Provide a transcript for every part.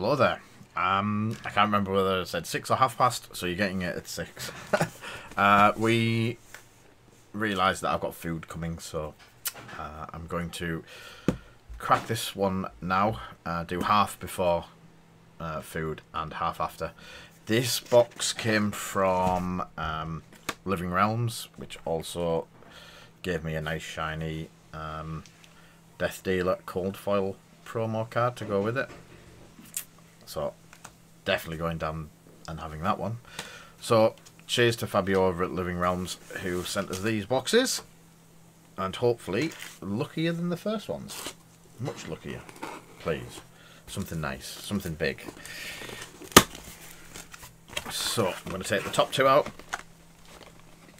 hello there. Um, I can't remember whether I said six or half past, so you're getting it at six. uh, we realised that I've got food coming, so uh, I'm going to crack this one now. Uh, do half before uh, food and half after. This box came from um, Living Realms, which also gave me a nice shiny um, Death Dealer Cold Foil promo card to go with it. So definitely going down and having that one. So cheers to Fabio over at Living Realms who sent us these boxes. And hopefully luckier than the first ones. Much luckier. Please. Something nice. Something big. So I'm going to take the top two out.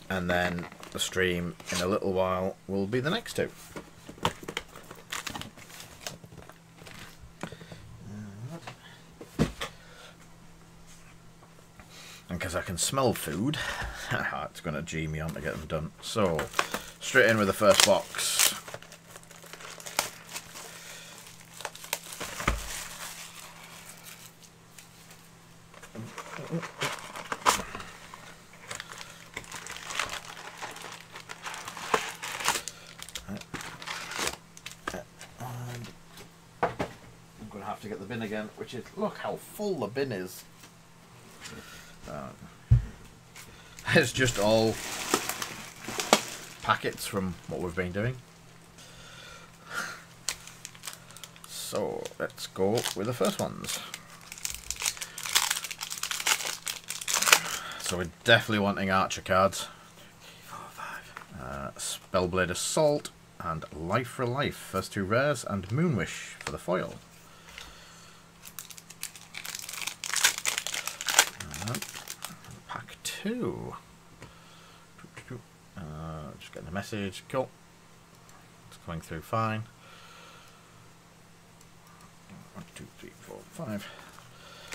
And then the stream in a little while will be the next two. Because I can smell food, ah, it's going to G me on to get them done. So, straight in with the first box. I'm going to have to get the bin again, which is, look how full the bin is. Uh, it's just all packets from what we've been doing. So let's go with the first ones. So we're definitely wanting Archer cards. Uh, Spellblade Assault and Life for Life. First two rares and Moonwish for the foil. Uh, just getting a message. Cool. It's coming through fine. One, two, three, four, five.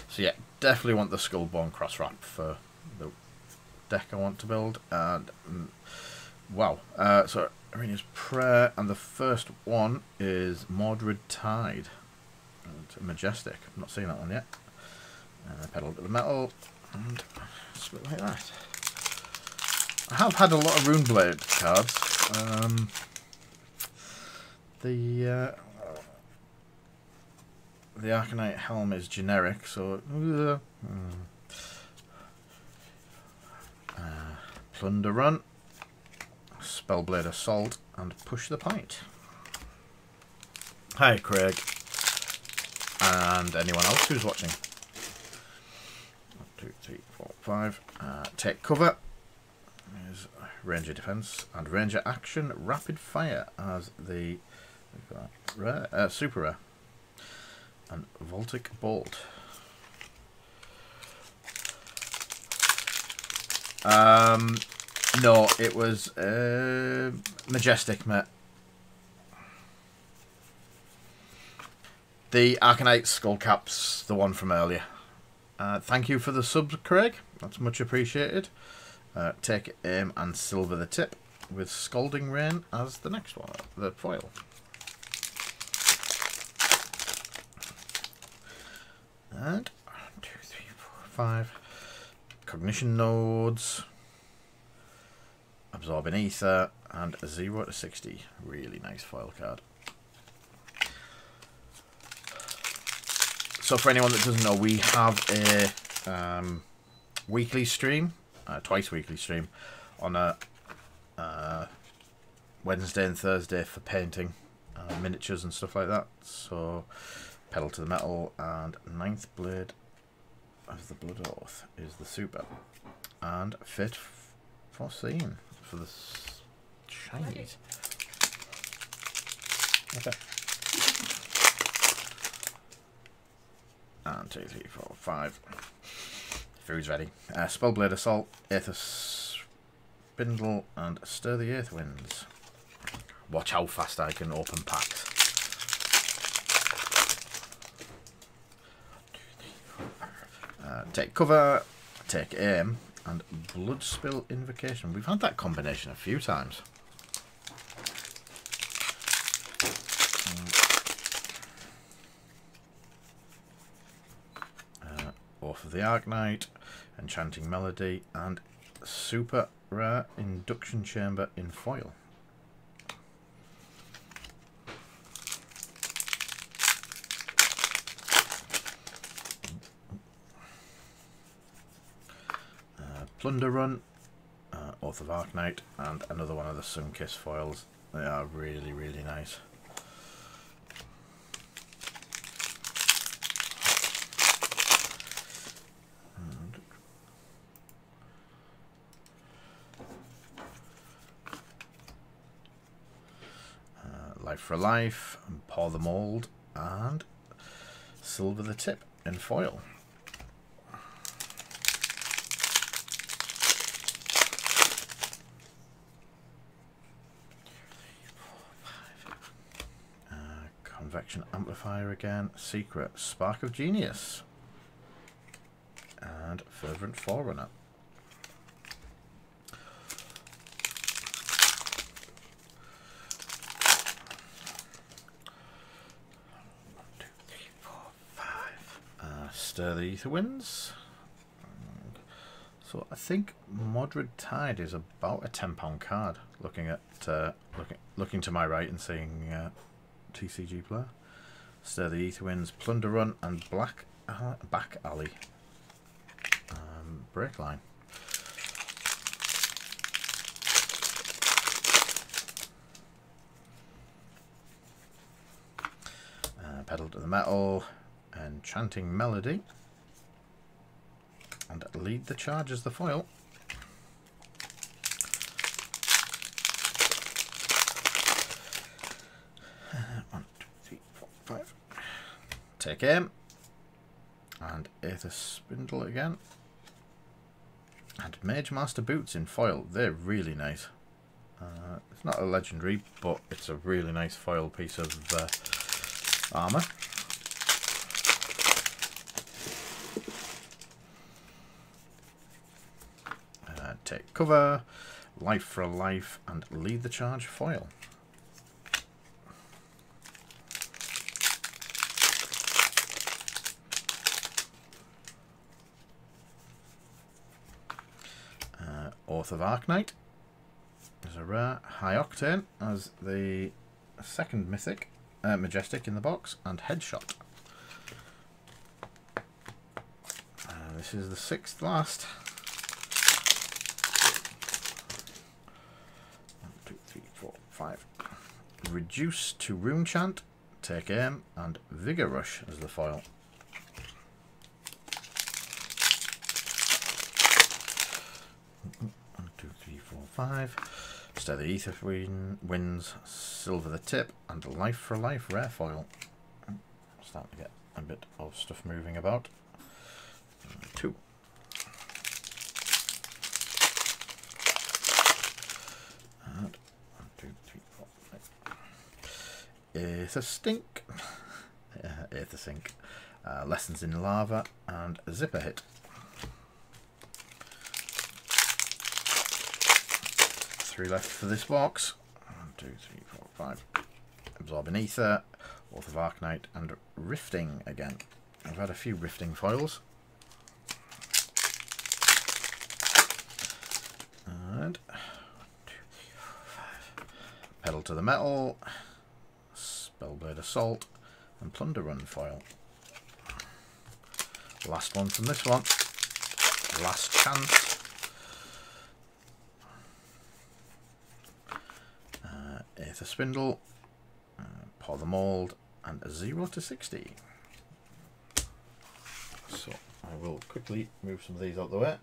So yeah, definitely want the Skullbone Crosswrap for the deck I want to build. And mm, wow, uh, so Arena's Prayer, and the first one is Mordred Tide. It's majestic. I'm not seeing that one yet. Uh, pedal to the metal and like that. I have had a lot of Runeblade cards. Um, the uh, the Arcanite helm is generic, so uh, uh, Plunder Run, Spellblade Assault, and Push the Point. Hi, Craig, and anyone else who's watching two, three, four, five. Uh, take cover. There's Ranger Defense and Ranger Action Rapid Fire as the rare, uh, super rare. And Voltic Bolt. Um, no, it was uh, Majestic, mate. The Arcanite Skull Caps, the one from earlier. Uh, thank you for the subs, Craig. That's much appreciated. Uh, take aim and silver the tip with Scalding Rain as the next one, the foil. And two, three, four, five. Cognition nodes. Absorbing Aether and 0 to 60. Really nice foil card. So for anyone that doesn't know, we have a um, weekly stream, uh, twice weekly stream, on a uh, Wednesday and Thursday for painting uh, miniatures and stuff like that. So pedal to the metal and ninth blade of the blood oath is the super and fit for scene for the shinies. Okay. And two, three, four, five. Food's ready. Uh, Spellblade Assault, Aether Spindle, and Stir the Aetherwinds. Watch how fast I can open packs. Uh, take cover, take aim, and Blood Spill Invocation. We've had that combination a few times. The Arknight, Enchanting Melody, and Super Rare Induction Chamber in foil. Uh, Plunder Run, uh, Oath of Arknight, and another one of the Sunkiss foils. They are really, really nice. Life for Life, and Pour the Mould, and Silver the Tip in foil. Uh, convection Amplifier again, Secret, Spark of Genius, and Fervent Forerunner. Uh, the Aether Winds. So I think Mordred Tide is about a ten pound card. Looking at uh, looking looking to my right and seeing uh, TCG player. So the Aether Winds, Plunder Run, and Black uh, Back Alley. Um, break line. Uh, pedal to the metal, Enchanting Melody. And lead the charge as the foil. One, two, three, four, five. Take aim. And Aether Spindle again. And Mage Master Boots in foil. They're really nice. Uh, it's not a legendary, but it's a really nice foil piece of uh, armour. take cover, life for a life, and lead the charge foil. Uh, Oath of Arknight is a rare high octane as the second mythic, uh, majestic in the box, and headshot. Uh, this is the sixth last. Five. Reduce to Rune Chant, take aim, and Vigor Rush as the foil. One, two, three, four, five. Stir the Aether Winds, Silver the Tip, and Life for Life rare foil. Starting to get a bit of stuff moving about. Two. Aether Stink, uh, Aether Sink, uh, Lessons in Lava, and Zipper Hit. Three left for this box. One, two, three, four, five. Absorbing Aether, Oath of Arknight, and Rifting again. I've had a few Rifting foils. And two, three, four, five. Pedal to the metal. Spellblade Assault, and Plunder Run foil. Last one from this one. Last chance. Uh, Aether Spindle, uh, Pour the Mould, and a 0 to 60. So I will quickly move some of these out the way.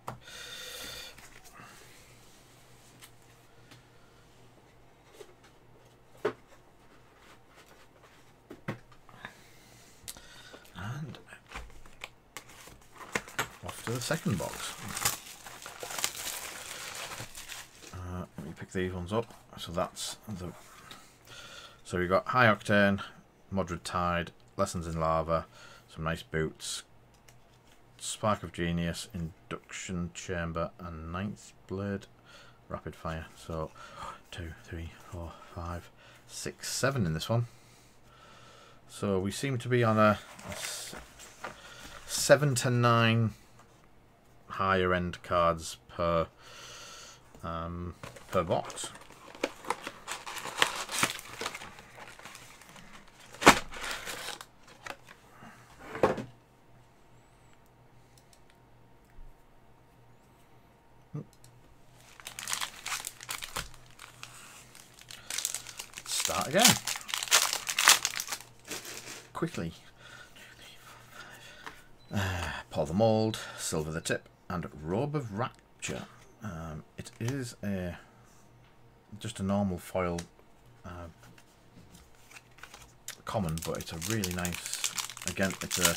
The second box. Uh, let me pick these ones up. So that's the. So we've got High Octane, Mordred Tide, Lessons in Lava, some nice boots, Spark of Genius, Induction Chamber, and Ninth Blade Rapid Fire. So two, three, four, five, six, seven in this one. So we seem to be on a, a seven to nine higher end cards per um, per box. Start again. Quickly. Uh, the mould, silver the tip, and robe of rapture. Um, it is a just a normal foil uh, common, but it's a really nice. Again, it's a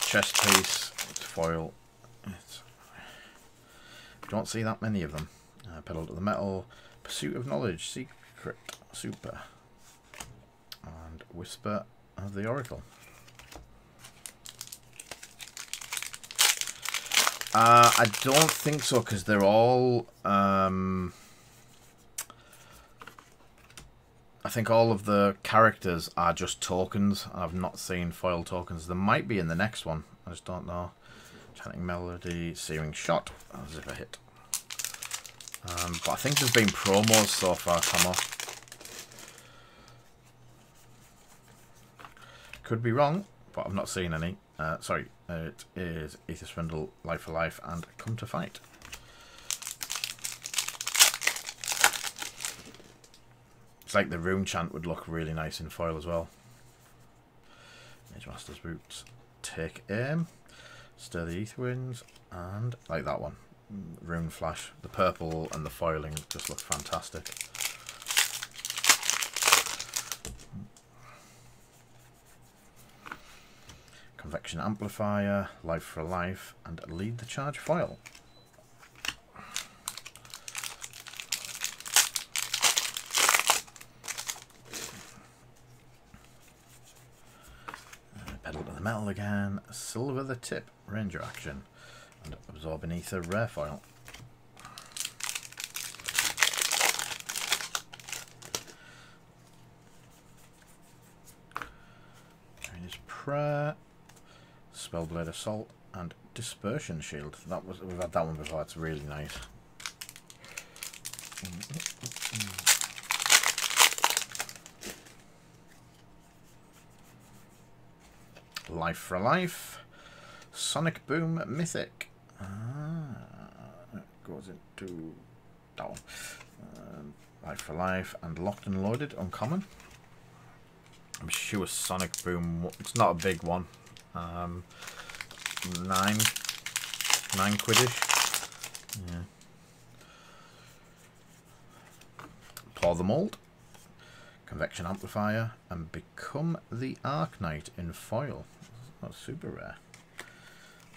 chest piece. It's foil. It's, you don't see that many of them. Uh, pedal to the metal. Pursuit of knowledge. Secret. Super. And whisper of the oracle. Uh, I don't think so because they're all. Um, I think all of the characters are just tokens. I've not seen foil tokens. There might be in the next one. I just don't know. Chanting melody, searing shot, as if a hit. Um, but I think there's been promos so far come off. Could be wrong, but I've not seen any. Uh, sorry, it is Aether Spindle, Life for Life, and Come to Fight. It's like the rune chant would look really nice in foil as well. Mage Master's Boots. Take aim. Stir the Aether Winds. And like that one. Rune Flash. The purple and the foiling just look fantastic. Convection Amplifier, Life for Life, and Lead the Charge Foil. Uh, pedal to the metal again, Silver the Tip, Ranger Action, and Absorbing Aether Rare Foil. Prayer. Spellblade Assault, and Dispersion Shield. That was We've had that one before, it's really nice. Life for Life, Sonic Boom Mythic. Ah, goes into that one. Um, Life for Life and Locked and Loaded, uncommon. I'm sure Sonic Boom, it's not a big one, um, nine, nine quidish. Yeah. Pour the mold, convection amplifier, and become the Arknight in foil. That's super rare.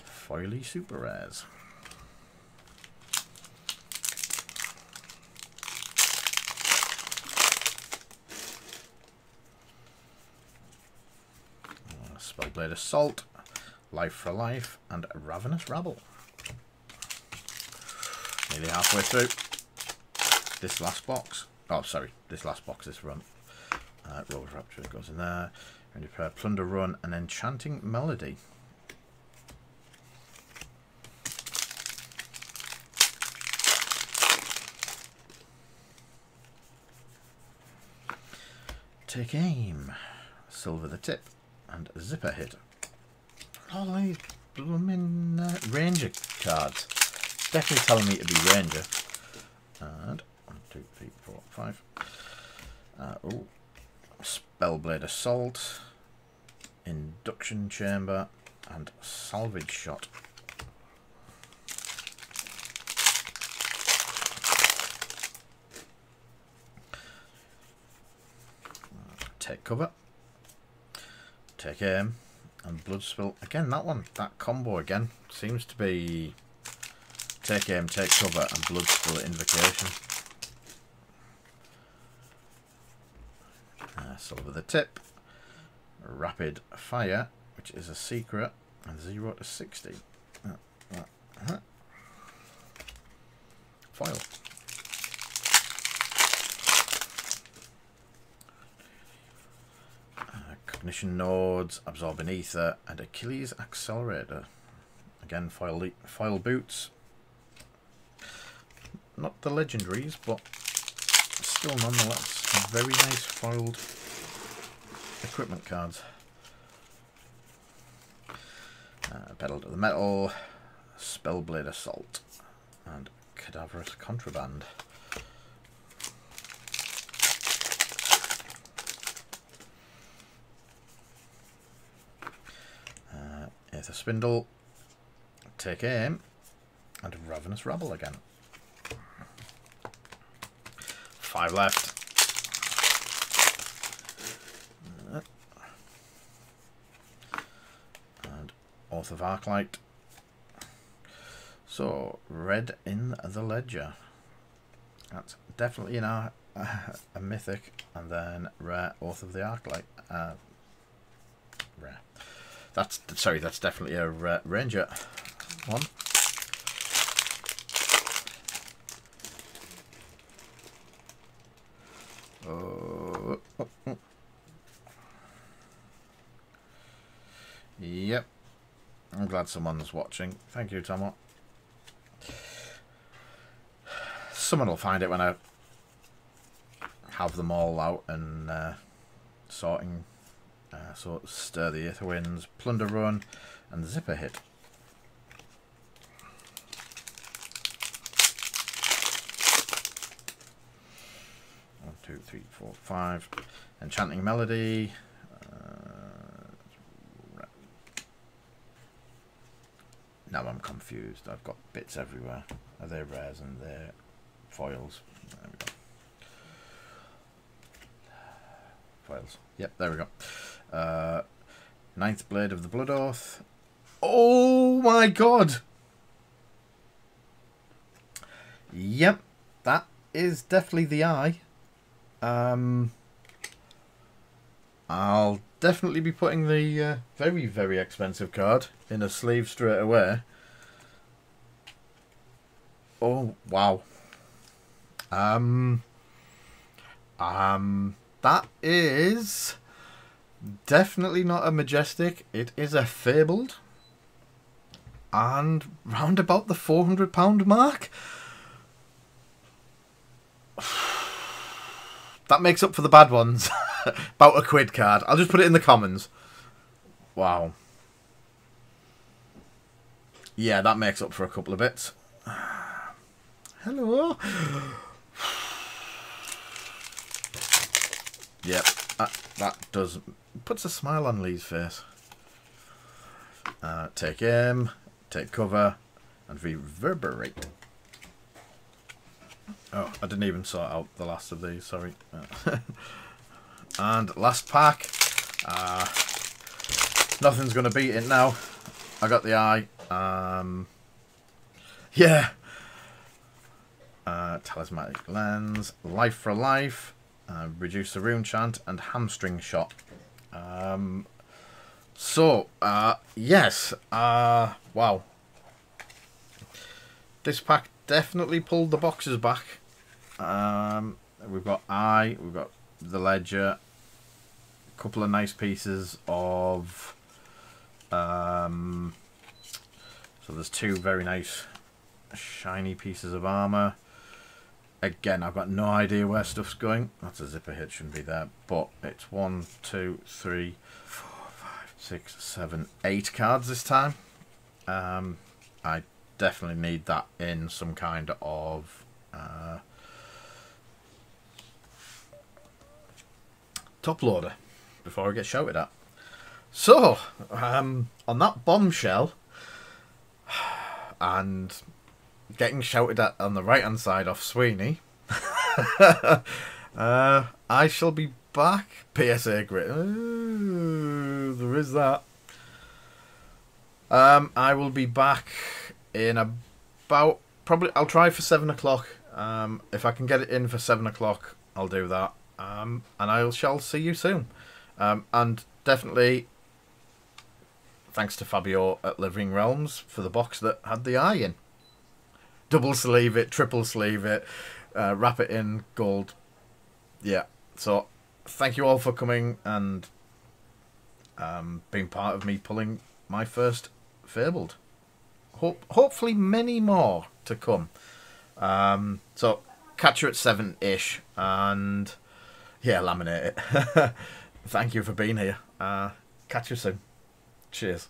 Foily super rares. Spellblade Assault, Life for Life, and Ravenous Rabble. Nearly halfway through this last box. Oh, sorry, this last box, this run. Uh, Rose Rapture goes in there. And prepare Plunder Run and Enchanting Melody. Take aim. Silver the tip and zipper hit. All these blooming uh, ranger cards. Definitely telling me to be ranger. And one, two, three, four, five. Uh, oh, spellblade assault, induction chamber, and salvage shot. Take cover take aim and blood spill. Again that one that combo again seems to be take aim take cover and blood spill invocation. Uh, silver the tip. Rapid fire which is a secret and 0 to 60 uh, uh, foil Ignition Nodes, Absorbing Aether, and Achilles Accelerator. again, file, foil boots. Not the legendaries, but still nonetheless very nice foiled equipment cards. Uh, Pedal to the Metal, Spellblade Assault, and Cadaverous Contraband. Uh, Aether Spindle, Take Aim, and Ravenous Rabble again. Five left. And Oath of Arclight. So, red in the ledger. That's definitely an uh, a mythic, and then rare Oath of the Arclight. Uh, rare. That's sorry. That's definitely a ranger one. Oh. Yep. I'm glad someone's watching. Thank you, Tomo. Someone will find it when I have them all out and uh, sorting. Uh, so stir the Aether Winds, Plunder Run, and Zipper Hit. One, two, three, four, five. Enchanting Melody. Uh, now I'm confused. I've got bits everywhere. Are they rares and they're foils? There we go. Foils. Yep, there we go. Uh, Ninth Blade of the Blood Oath. Oh my god! Yep, that is definitely the eye. Um, I'll definitely be putting the uh, very, very expensive card in a sleeve straight away. Oh, wow. Um, um, that is definitely not a majestic. It is a fabled. And round about the £400 mark. That makes up for the bad ones. About a quid card. I'll just put it in the commons. Wow. Yeah, that makes up for a couple of bits. Hello. Yep, that, that does puts a smile on Lee's face. Uh, take aim, take cover, and reverberate. Oh, I didn't even sort out the last of these, sorry. and last pack. Uh, nothing's going to beat it now. I got the eye. Um, yeah. Uh, talismanic lens, life for life, uh, reduce the rune chant, and hamstring shot. Um, so, uh, yes. Uh, wow. This pack definitely pulled the boxes back. Um, we've got Eye, we've got the Ledger, a couple of nice pieces of. Um, so there's two very nice shiny pieces of armor. Again, I've got no idea where stuff's going. That's a zipper hit, shouldn't be there. But it's one, two, three, four, five, six, seven, eight cards this time. Um, I definitely need that in some kind of uh, top loader before I get shouted at. So, um, on that bombshell, and getting shouted at on the right hand side off Sweeney, uh, I shall be back. PSA grit. Ooh, there is that. Um, I will be back in about probably. I'll try for seven o'clock. Um, if I can get it in for seven o'clock, I'll do that. Um, and I shall see you soon. Um, and definitely thanks to Fabio at Living Realms for the box that had the eye in. Double sleeve it, triple sleeve it, uh, wrap it in gold. Yeah. So thank you all for coming and um, being part of me pulling my first Fabled. hope hopefully many more to come. Um, so catch you at seven ish, and yeah, laminate it. Thank you for being here. Uh, catch you soon. Cheers.